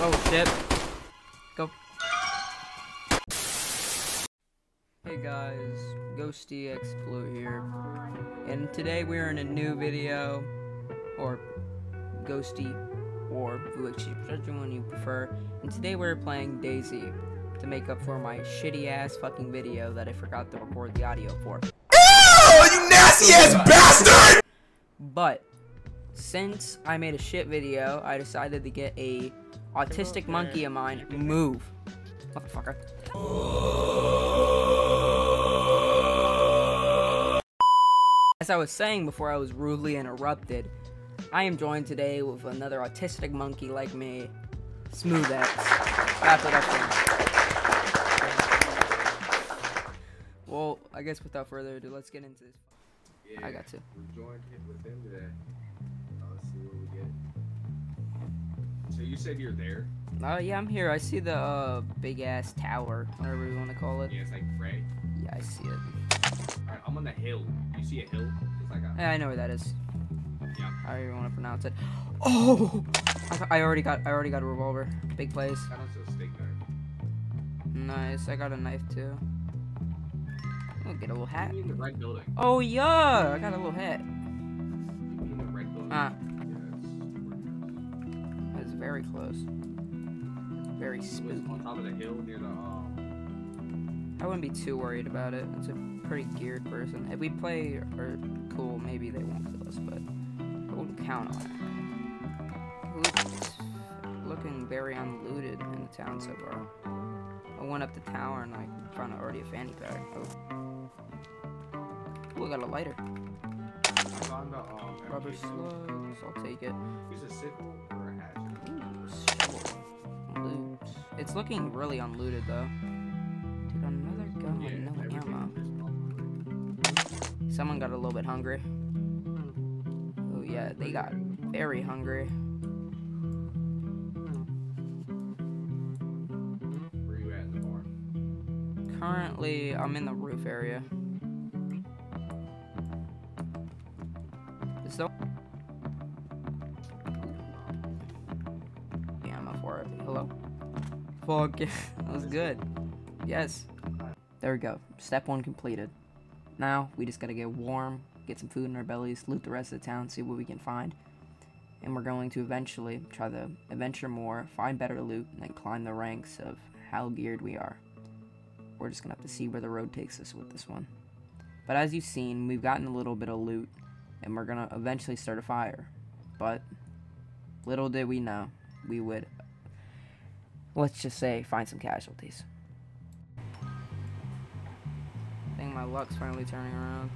Oh shit. Go. Hey guys, Ghosty Blue here. And today we're in a new video, or Ghosty, or whichever one you prefer. And today we're playing DayZ to make up for my shitty ass fucking video that I forgot to record the audio for. Oh, you nasty ass bastard! But since I made a shit video, I decided to get a autistic monkey of mine move. Motherfucker. As I was saying before I was rudely interrupted, I am joined today with another autistic monkey like me, Smooth X. Clap it up. Well, I guess without further ado, let's get into this. Yeah, I got to. We're joined with him today. So you said you're there? Oh yeah, I'm here. I see the uh, big ass tower, whatever you want to call it. Yeah, it's like gray. Yeah, I see it. Alright, I'm on the hill. You see a hill? It's like a Yeah, I know where that is. yeah. However you want to pronounce it. Oh! I, I already got I already got a revolver. Big place. That one's a steak knife. Nice. I got a knife too. I'll get a little hat. You in the red building. Oh yeah! I got a little hat. You in the red building. Ah, very close. Very spooky. on top of the hill near the um. I wouldn't be too worried about it. It's a pretty geared person. If we play or cool, maybe they won't kill us, but I wouldn't count on it. Looks looking very unlooted in the town so far. I went up the tower and I found already a fanny pack. Oh. Ooh, I got a lighter. It's on the um. Rubber MG2. slugs. I'll take it. Use a sickle It's looking really unlooted though. Dude, another gun with no ammo. Someone got a little bit hungry. Oh yeah, they got very hungry. Where you at in the barn? Currently, I'm in the roof area. That was good. Yes. There we go. Step one completed. Now, we just gotta get warm, get some food in our bellies, loot the rest of the town, see what we can find. And we're going to eventually try to adventure more, find better loot, and then climb the ranks of how geared we are. We're just gonna have to see where the road takes us with this one. But as you've seen, we've gotten a little bit of loot, and we're gonna eventually start a fire. But little did we know, we would, let's just say, find some casualties. I think my luck's finally turning around.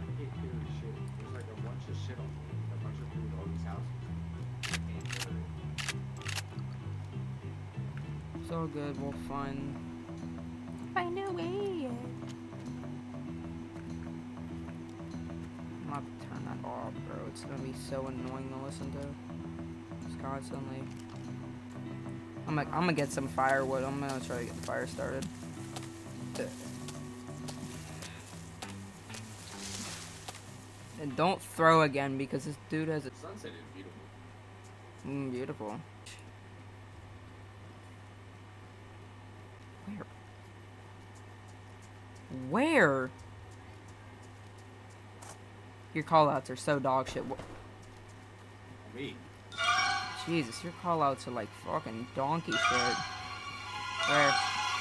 I can't hear shit. There's like a bunch of shit on a bunch of food on this house. Can't hear it. It's all good, we'll find. Find a way. Bro. It's gonna be so annoying to listen to. Just constantly. I'm gonna, I'm gonna get some firewood. I'm gonna try to get the fire started. And don't throw again because this dude has a. Sunset is beautiful. Mm, beautiful. Where? Where? Your callouts are so dog shit. Me. Jesus, your callouts are like fucking donkey shit. Where?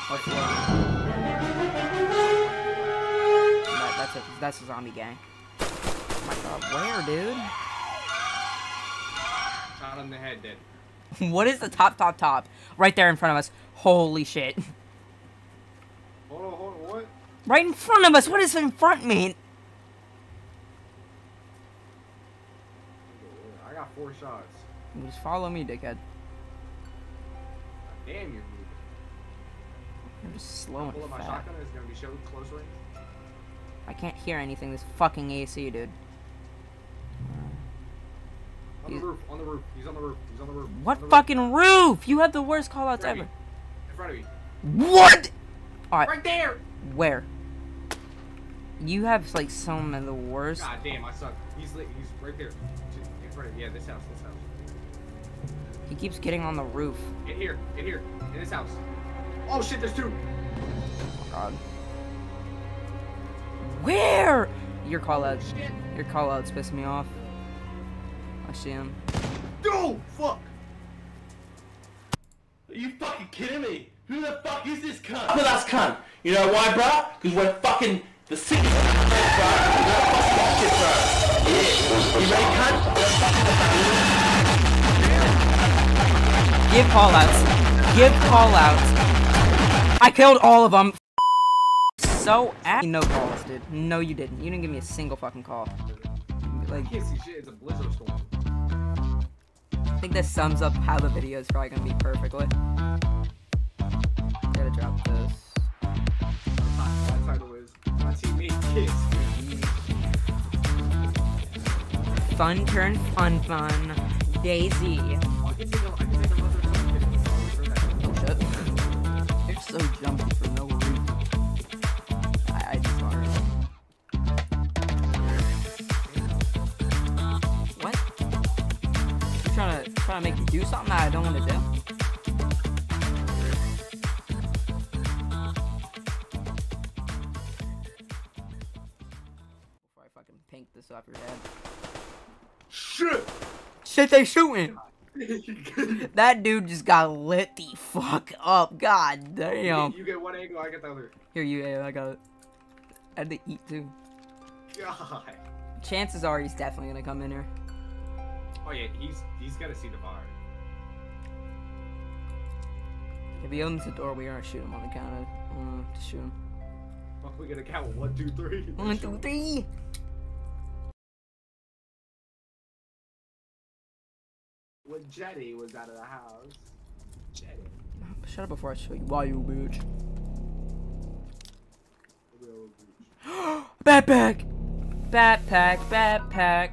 What floor? That, that's a that's a zombie gang. Oh my god, where, dude? Shot on the head, dead. what is the top, top, top? Right there in front of us. Holy shit. Hold on, hold on, what? Right in front of us. What is in front me? I got four shots. Just follow me, dickhead. Damn, you're moving. You're just slow and Pull up my fat. shotgun. It's gonna be show close range. I can't hear anything. This fucking AC, dude. On the He's- roof. On the roof. He's on the roof. He's on the roof. What the fucking roof? You have the worst callouts ever. In front of me. What? Alright, Right there. where? You have like some of the worst. God damn, I suck. He's he's right there. Just in front of yeah, this house, this house. He keeps getting on the roof. Get here, get here, in this house. Oh shit, there's two. Oh god. Where? Your call outs. Shit. Your call outs piss me off. I see him. No, fuck. Are you fucking kidding me? Who the fuck is this cunt? I'm the last cunt. You know why, bruh? Because we're fucking the sickest cunt, bruh. We're fucking shit, bruh. Yeah. You ready, cunt? We're fucking Give call outs. Give call outs. I killed all of them. So ass. No calls, dude. No, you didn't. You didn't give me a single fucking call. Like, I can't see shit. It's a blizzard storm. I think this sums up how the video is probably gonna be perfectly. Gotta drop this. That title is My Teammate Kids. Fun turn fun fun. DayZ. They're so jumpy for no reason. I, I just are. What? You trying to trying to make me do something that I don't want to do? Before I fucking pink this off your head. Shit. Shit, they shooting! That dude just got lit the fuck up. God damn. You get one angle, I get the other. Here, you, yeah, I got it. I had to eat too. God. Chances are he's definitely gonna come in here. Oh yeah, he's he's gotta see the bar. If he opens the door, we're gonna shoot him on the count of. Uh, to shoot him. Fuck, we gotta count one, two, three. One, two, three. When Jetty was out of the house. Jetty. Shut up before I show you. Why you bitch? Backpack! Backpack, backpack.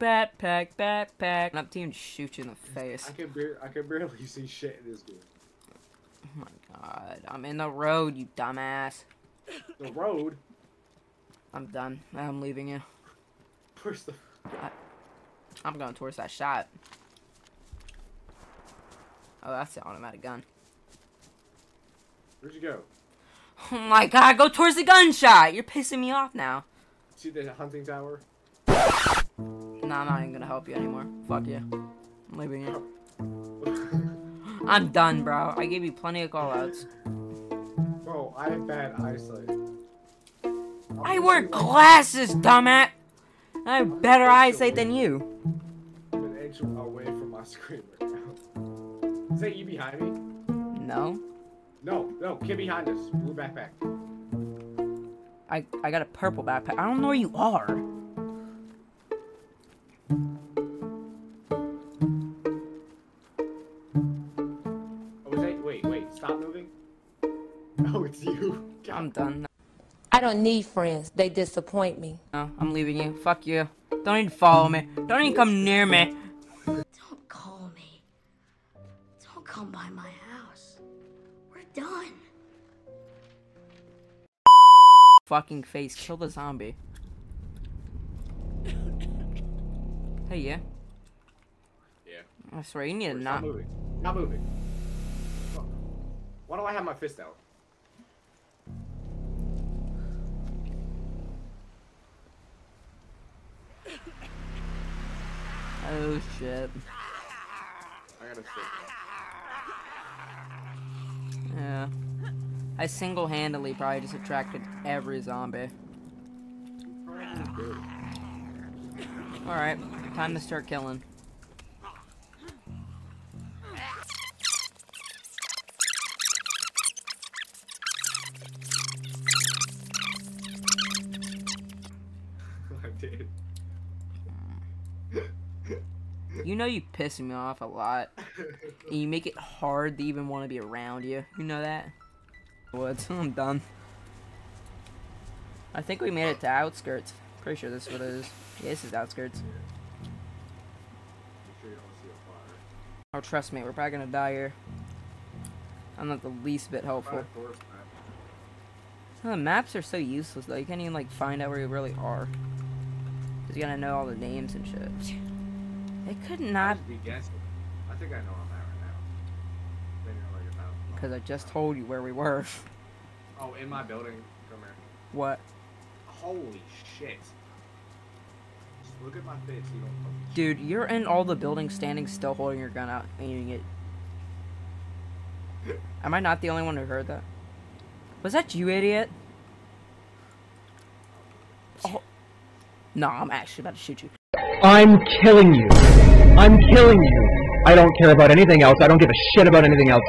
Backpack, backpack. To you and shoot you in the face. I can bar- I can barely see shit in this game. Oh my god. I'm in the road, you dumbass. The road. I'm done. I'm leaving you. Where's the? I'm going towards that shot. Oh, that's the automatic gun. Where'd you go? Oh my god, go towards the gunshot! You're pissing me off now. See the hunting tower? Nah, I'm not even gonna help you anymore. Fuck you. I'm leaving you. I'm done, bro. I gave you plenty of callouts. Bro, I have bad eyesight. I wear glasses, dumbass! I have better eyesight than you. I'm an inch away from my screen. Is that you behind me? No. No, no, kid behind us. Blue backpack. I, I got a purple backpack. I don't know where you are. Oh, is that? Wait, wait, stop moving. Oh, it's you. God. I'm done. I don't need friends. They disappoint me. No, I'm leaving you. Fuck you. Don't even follow me. Don't even come near me. Fucking face. Kill the zombie. Hey, yeah. Yeah. I swear, you need to Stop not. moving. Not moving. Fuck. Why do I have my fist out? Oh, shit. I gotta sit. Yeah. I single-handedly probably just attracted every zombie. Alright, time to start killing. You know you piss me off a lot. And you make it hard to even want to be around you. You know that? Woods. I'm done. I think we made it to outskirts. Pretty sure this is what it is. Yeah, this is outskirts. Oh, trust me, we're probably gonna die here. I'm not the least bit helpful. map. The maps are so useless though. You can't even like find out where you really are. Cause you gotta know all the names and shit. It could not, I'd be. I think I know where I'm at right now. Then you're like about. cause I just told you where we were. Oh, in my building. Come here. what? Holy shit. Just look at my face. You don't fucking Dude, you're in all the buildings standing still holding your gun out, aiming it. Am I not the only one who heard that? Was that you, idiot? Oh. No, I'm actually about to shoot you. I'm killing you. I'm killing you. I don't care about anything else. I don't give a shit about anything else.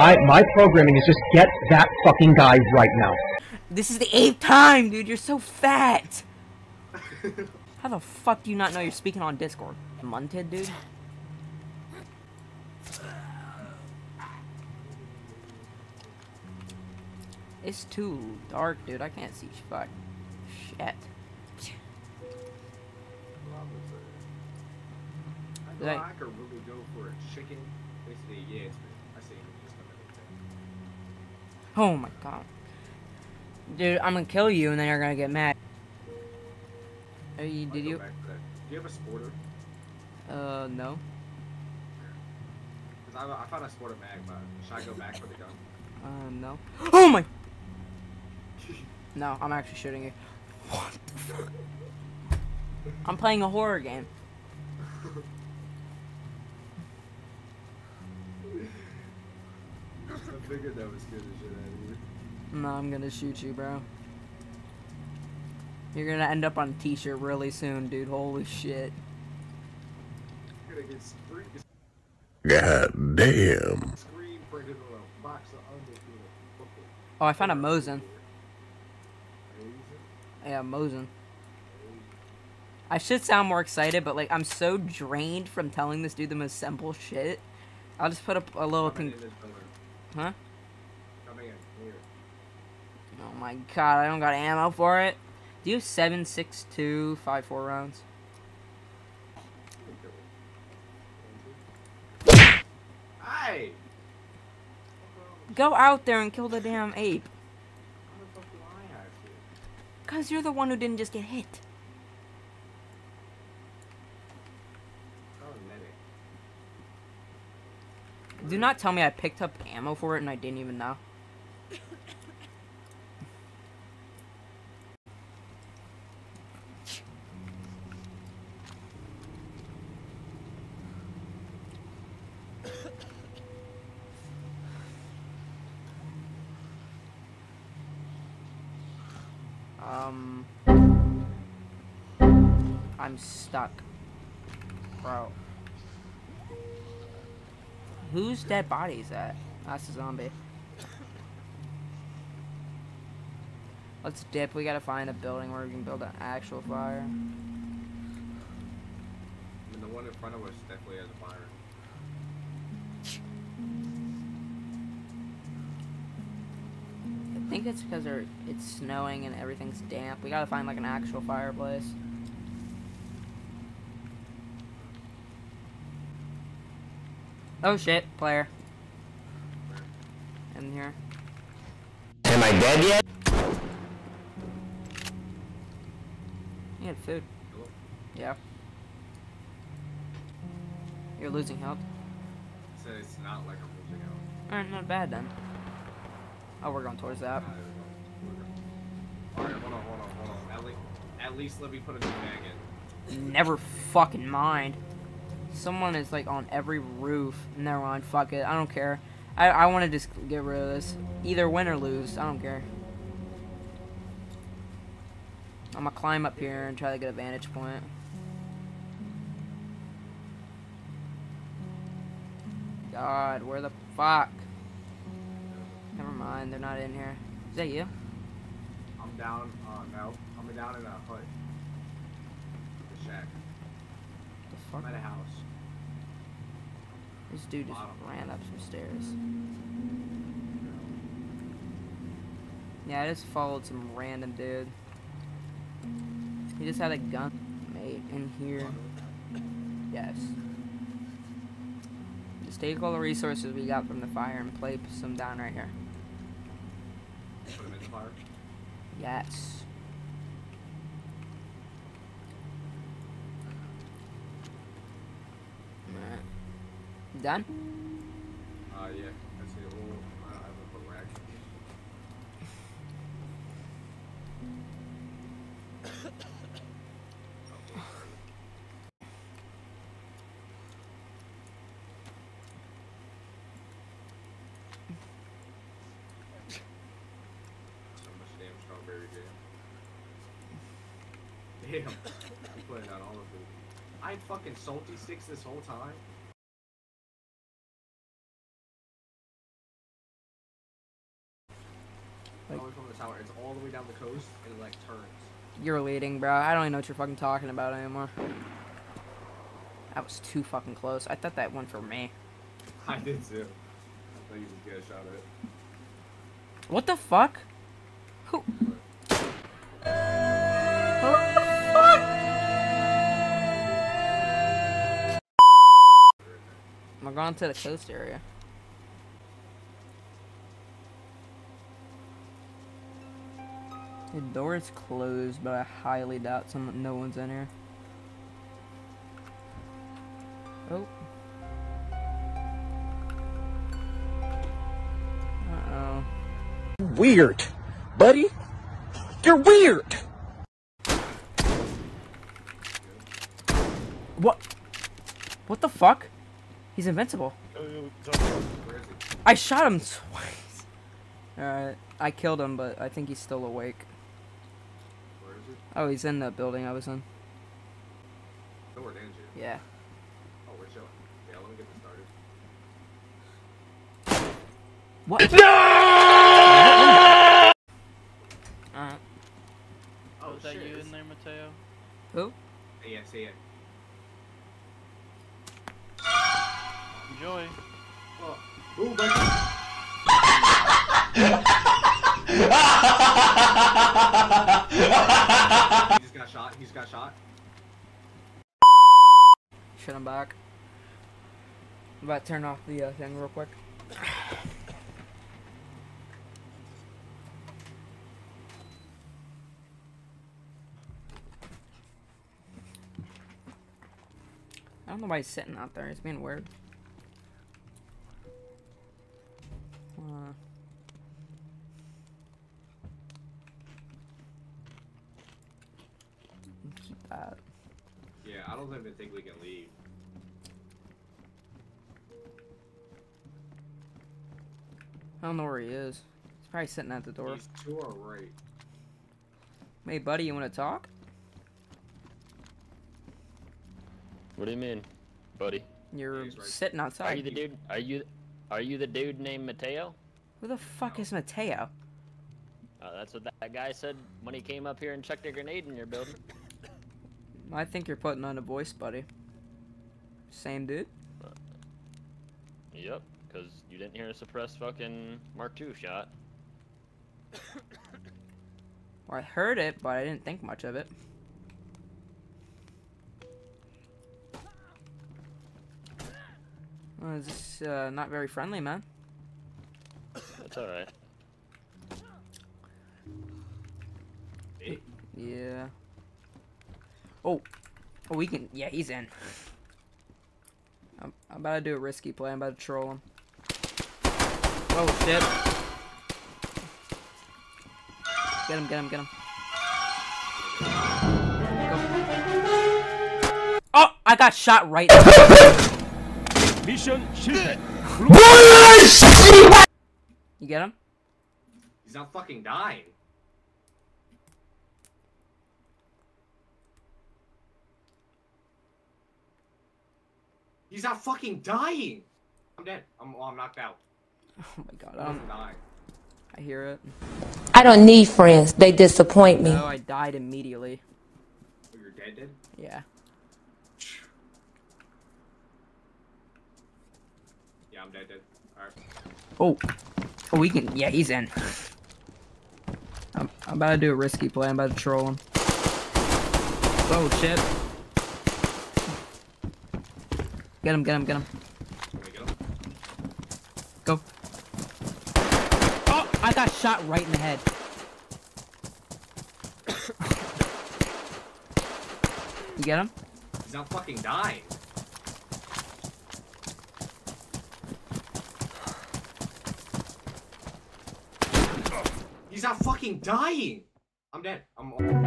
I my programming is just get that fucking guy right now. This is the eighth time, dude. You're so fat. How the fuck do you not know you're speaking on Discord? Munted, dude. It's too dark, dude. I can't see fuck. Shit. Like- I could really go for a chicken. They say, yeah, it's I say, just Oh my god. Dude, I'm gonna kill you and then you're gonna get mad. Are you, did you? Do you have a sporter? Uh, no. I, I found a sporter mag, but should I go back for the gun? Uh, no. Oh my! No, I'm actually shooting you. What the fuck? I'm playing a horror game. I figured that was good as shit out of you. No, I'm gonna shoot you, bro. You're gonna end up on a t-shirt really soon, dude. Holy shit. You're gonna get screen, God damn. screen printed on a box of Undertale. fucking- Oh, I found a Mosin. Amazing. Yeah, Mosin. I should sound more excited, but like I'm so drained from telling this dude the most simple shit. I'll just put up a little Coming con- in this building. Huh? Coming in here. Oh my god, I don't got ammo for it. Do you have seven, six, two, five, four rounds? Hey! Go out there and kill the damn ape. How the fuck do I have to? Cause you're the one who didn't just get hit. Oh, medic. Do not tell me I picked up ammo for it and I didn't even know. Um, I'm stuck, bro. Whose dead body is that? That's a zombie. Let's dip. We gotta find a building where we can build an actual fire. I mean, the one in front of us definitely has a fire. I think it's because it's snowing and everything's damp. We gotta find like an actual fireplace. Oh shit, player. In here. Am I dead yet? You had food. Hello? Yeah. You're losing health. Said it's not like I'm losing out. Alright, not bad then. Oh, we're going towards that. Alright, hold on, hold on, hold on. At, le- at least let me put a new mag in. Never fucking mind. Someone is like on every roof. Never mind. Fuck it. I don't care. I, I want to just get rid of this. Either win or lose. I don't care. I'm gonna climb up here and try to get a vantage point. God, where the fuck? Never mind. They're not in here. Is that you? I'm down, uh, no. I'm down in a hut. The shack. The fuck? I'm at a house. This dude just ran up some stairs. Yeah, I just followed some random dude. He just had a gun mate in here. Yes. Just take all the resources we got from the fire and place some down right here. Put him in the fire. Yes. Alright. Done? Uh, yeah. It. Well, I haven't put. So much damn. I'm putting out all of it. I had fucking salty sticks this whole time. Tower. It's all the way down the coast and it like turns. You're leading, bro. I don't even know what you're fucking talking about anymore. That was too fucking close. I thought that went for me. I did too. I thought you would get a shot at it. What the fuck? Who? What the fuck? We're going to the coast area. The door is closed, but I highly doubt some no one's in here. Oh. Uh oh. Weird. Buddy? You're weird! What? What the fuck? He's invincible. Where is he? I shot him twice. Alright, I killed him, but I think he's still awake. Where is he? Oh, he's in the building I was in. Nowhere danger. Yeah. Oh, we're chilling. Yeah, let me get this started. What? No! Alright. Uh, oh, Was that shit. you in there, Mateo? Who? Yeah, see it. Enjoy. Oh. Ooh, back. he just got shot. He just got shot. Shit, I'm back. I'm about to turn off the uh, thing real quick. I don't know why he's sitting out there. He's being weird. Probably sitting at the door. These two are right. Hey, buddy, you want to talk? What do you mean, buddy? You're right. sitting outside. Are you the dude? Are you? Are you the dude named Mateo? Who the fuck is Mateo? Uh, that's what that guy said when he came up here and chucked a grenade in your building. I think you're putting on a voice, buddy. Same dude? Yep, because you didn't hear a suppressed fucking Mark II shot. Well, I heard it, but I didn't think much of it. Well, is this uh, not very friendly, man? That's all right. Hey, Yeah. Oh. Oh, we can. Yeah, he's in. I'm, I'm about to do a risky play. I'm about to troll him. Oh, shit. Get him, get him, get him. Oh, I got shot right. Mission 실패. You get him? he's not fucking dying. He's not fucking dying. I'm dead. I'm, well, I'm knocked out. Oh my god, I, I'm don't, dying. I hear it. I don't need friends. They disappoint me. No, I died immediately. Oh, you're dead, dead? Yeah. Yeah, I'm dead, dead. Alright. Oh. Oh, we can. Yeah, he's in. I'm, I'm about to do a risky play. I'm about to troll him. Oh, shit. Get him, get him, get him. Can we get him? Go. I got shot right in the head. you get him? He's not fucking dying. He's not fucking dying! I'm dead. I'm